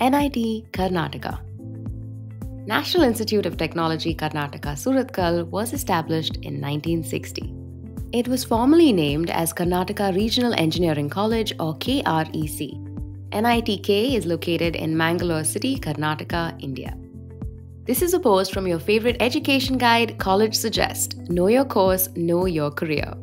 NIT Karnataka. National Institute of Technology Karnataka Surathkal was established in 1960. It was formerly named as Karnataka Regional Engineering College or KREC. NITK is located in Mangalore City, Karnataka, India. This is a post from your favorite education guide, College Suggest Know Your Course, Know Your Career.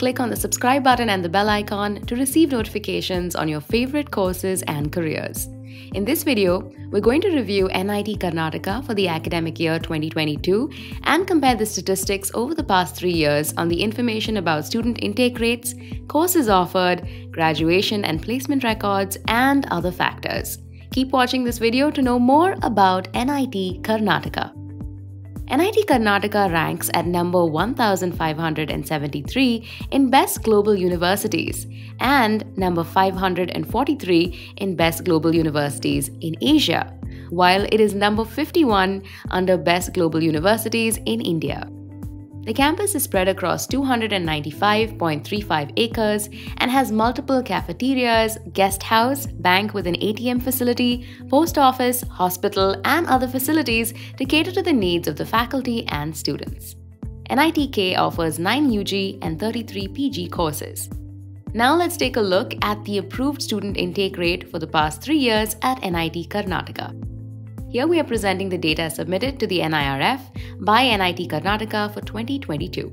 Click on the subscribe button and the bell icon to receive notifications on your favorite courses and careers. In this video, we're going to review NIT Karnataka for the academic year 2022 and compare the statistics over the past three years on the information about student intake rates, courses offered, graduation and placement records, and other factors. Keep watching this video to know more about NIT Karnataka. NIT Karnataka ranks at number 1573 in Best Global Universities and number 543 in Best Global Universities in Asia, while it is number 51 under Best Global Universities in India. The campus is spread across 295.35 acres and has multiple cafeterias, guest house, bank with an ATM facility, post office, hospital, and other facilities to cater to the needs of the faculty and students. NITK offers 9 UG and 33 PG courses. Now let's take a look at the approved student intake rate for the past 3 years at NIT Karnataka. Here we are presenting the data submitted to the NIRF by NIT Karnataka for 2022.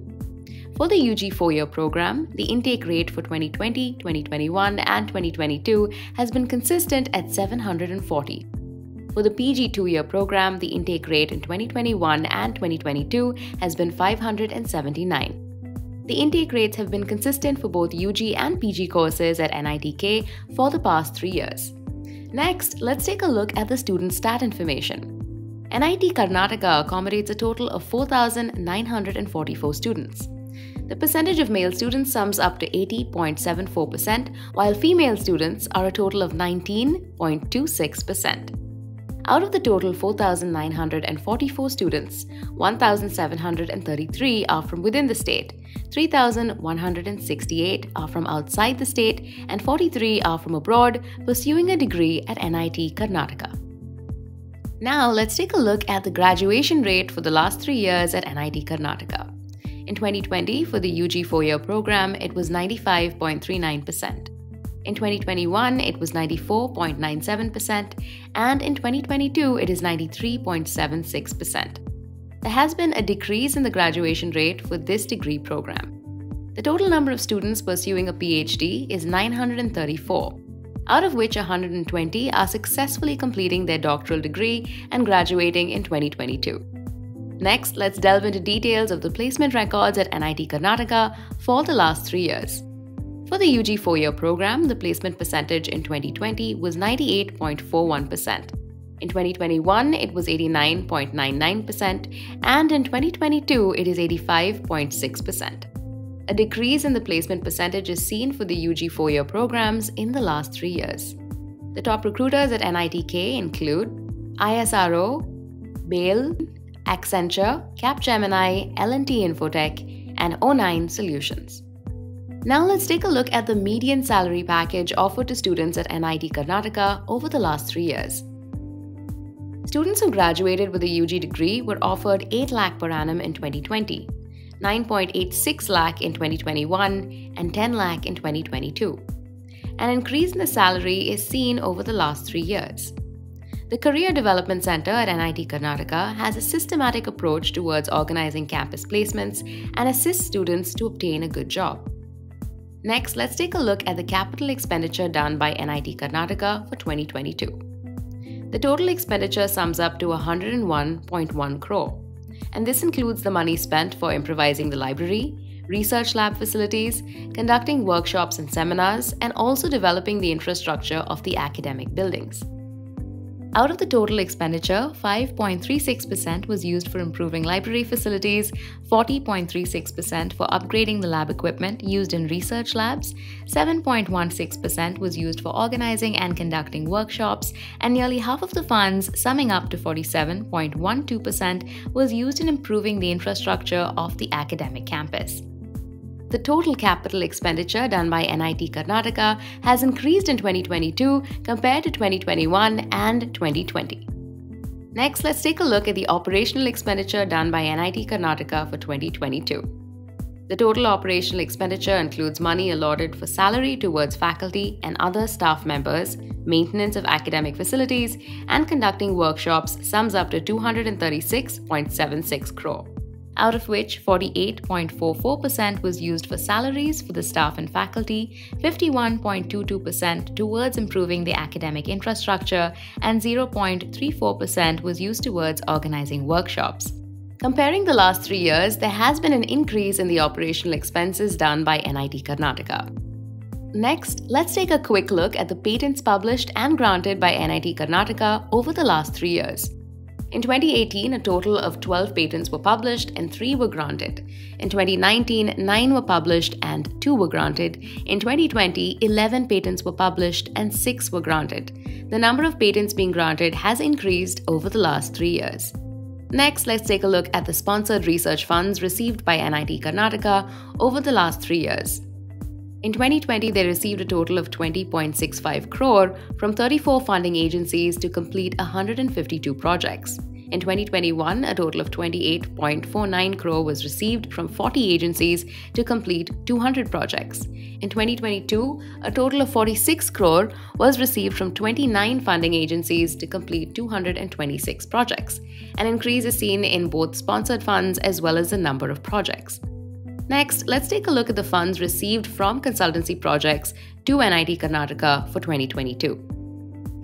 For the UG 4-year program, the intake rate for 2020, 2021 and 2022 has been consistent at 740. For the PG 2-year program, the intake rate in 2021 and 2022 has been 579. The intake rates have been consistent for both UG and PG courses at NITK for the past 3 years. Next, let's take a look at the student stat information. NIT Karnataka accommodates a total of 4,944 students. The percentage of male students sums up to 80.74%, while female students are a total of 19.26%. Out of the total 4,944 students, 1,733 are from within the state, 3,168 are from outside the state, and 43 are from abroad pursuing a degree at NIT Karnataka. Now, let's take a look at the graduation rate for the last three years at NIT Karnataka. In 2020, for the UG 4 year program, it was 95.39%. In 2021, it was 94.97%, and in 2022, it is 93.76%. There has been a decrease in the graduation rate for this degree program. The total number of students pursuing a PhD is 934, out of which 120 are successfully completing their doctoral degree and graduating in 2022. Next, let's delve into details of the placement records at NIT Karnataka for the last three years. For the UG 4 year program, the placement percentage in 2020 was 98.41%. In 2021, it was 89.99%, and in 2022, it is 85.6%. A decrease in the placement percentage is seen for the UG 4 year programs in the last three years. The top recruiters at NITK include ISRO, BAIL, Accenture, Capgemini, L&T Infotech, and O9 Solutions. Now let's take a look at the median salary package offered to students at NIT Karnataka over the last three years. Students who graduated with a UG degree were offered 8 lakh per annum in 2020, 9.86 lakh in 2021, and 10 lakh in 2022. An increase in the salary is seen over the last three years. The Career Development Center at NIT Karnataka has a systematic approach towards organizing campus placements and assists students to obtain a good job. Next, let's take a look at the capital expenditure done by NIT Karnataka for 2022. The total expenditure sums up to 101.1 crore, and this includes the money spent for improvising the library, research lab facilities, conducting workshops and seminars, and also developing the infrastructure of the academic buildings. Out of the total expenditure, 5.36% was used for improving library facilities, 40.36% for upgrading the lab equipment used in research labs, 7.16% was used for organizing and conducting workshops, and nearly half of the funds, summing up to 47.12%, was used in improving the infrastructure of the academic campus. The total capital expenditure done by NIT Karnataka has increased in 2022 compared to 2021 and 2020. Next, let's take a look at the operational expenditure done by NIT Karnataka for 2022. The total operational expenditure includes money allotted for salary towards faculty and other staff members, maintenance of academic facilities, and conducting workshops sums up to 236.76 crore. Out of which 48.44% was used for salaries for the staff and faculty, 51.22% towards improving the academic infrastructure, and 0.34% was used towards organizing workshops. Comparing the last three years, there has been an increase in the operational expenses done by NIT Karnataka. Next, let's take a quick look at the patents published and granted by NIT Karnataka over the last three years. In 2018, a total of 12 patents were published and 3 were granted. In 2019, 9 were published and 2 were granted. In 2020, 11 patents were published and 6 were granted. The number of patents being granted has increased over the last 3 years. Next, let's take a look at the sponsored research funds received by NIT Karnataka over the last three years. In 2020, they received a total of 20.65 crore from 34 funding agencies to complete 152 projects. In 2021, a total of 28.49 crore was received from 40 agencies to complete 200 projects. In 2022, a total of 46 crore was received from 29 funding agencies to complete 226 projects. An increase is seen in both sponsored funds as well as the number of projects. Next, let's take a look at the funds received from consultancy projects to NIT Karnataka for 2022.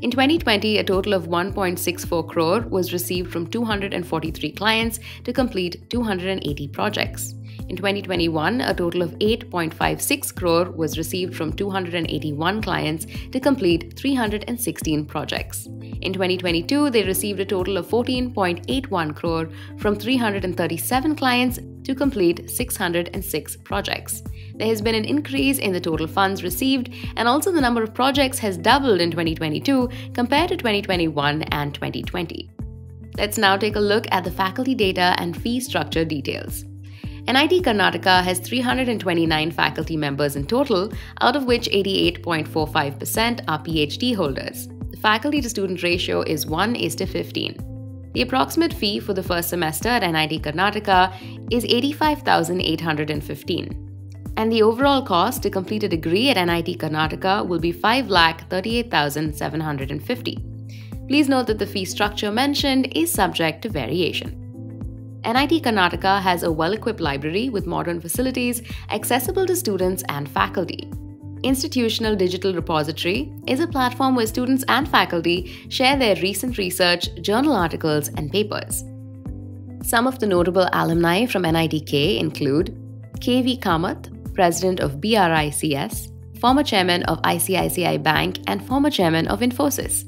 In 2020, a total of 1.64 crore was received from 243 clients to complete 280 projects. In 2021, a total of 8.56 crore was received from 281 clients to complete 316 projects. In 2022, they received a total of 14.81 crore from 337 clients to complete 606 projects. There has been an increase in the total funds received, and also the number of projects has doubled in 2022 compared to 2021 and 2020. Let's now take a look at the faculty data and fee structure details. NIT Karnataka has 329 faculty members in total, out of which 88.45% are PhD holders. The faculty to student ratio is 1 is to 15. The approximate fee for the first semester at NIT Karnataka is 85,815. And the overall cost to complete a degree at NIT Karnataka will be 5,38,750. Please note that the fee structure mentioned is subject to variation. NIT Karnataka has a well equipped library with modern facilities accessible to students and faculty. Institutional Digital Repository is a platform where students and faculty share their recent research, journal articles, and papers. Some of the notable alumni from NITK include KV Kamath, President of BRICS, former Chairman of ICICI Bank, and former Chairman of Infosys.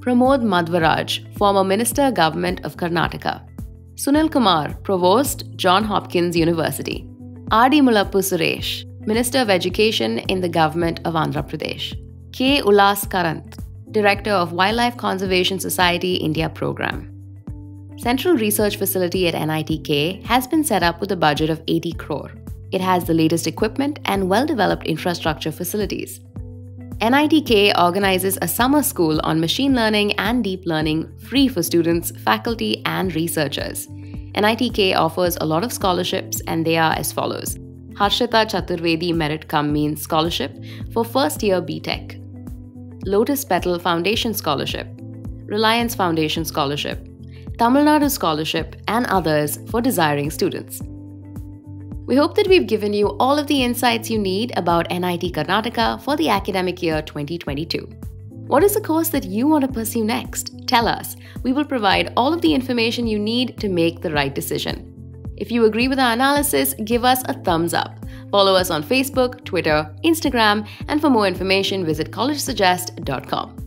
Pramod Madhwaraj, former Minister Government of Karnataka. Sunil Kumar, Provost, John Hopkins University. Audimulapu Suresh, Minister of Education in the Government of Andhra Pradesh. K. Ullas Karanth, Director of Wildlife Conservation Society India Program. Central Research Facility at NITK has been set up with a budget of 80 crore. It has the latest equipment and well developed infrastructure facilities. NITK organizes a summer school on machine learning and deep learning free for students, faculty, and researchers. NITK offers a lot of scholarships, and they are as follows Harshita Chaturvedi Merit Cum Means Scholarship for first year BTech, Lotus Petal Foundation Scholarship, Reliance Foundation Scholarship, Tamil Nadu Scholarship, and others for desiring students. We hope that we've given you all of the insights you need about NIT Karnataka for the academic year 2022. What is the course that you want to pursue next? Tell us. We will provide all of the information you need to make the right decision. If you agree with our analysis, give us a thumbs up. Follow us on Facebook, Twitter, Instagram, and for more information, visit collegesuggest.com.